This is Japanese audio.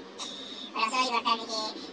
la seva llibertat i dir sí, sí,